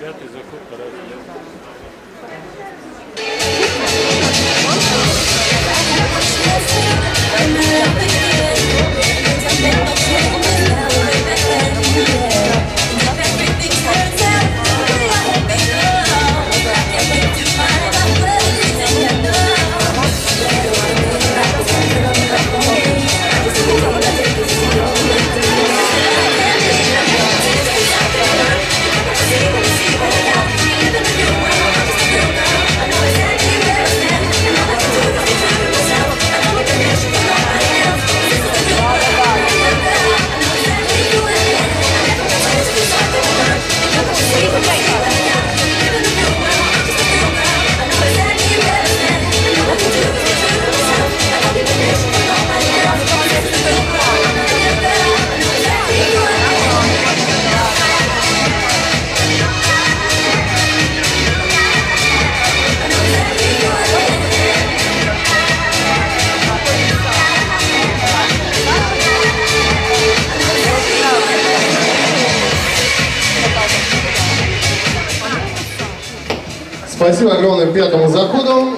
Пятый заход, вторая Спасибо огромное пятому заходу.